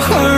heart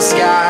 Sky.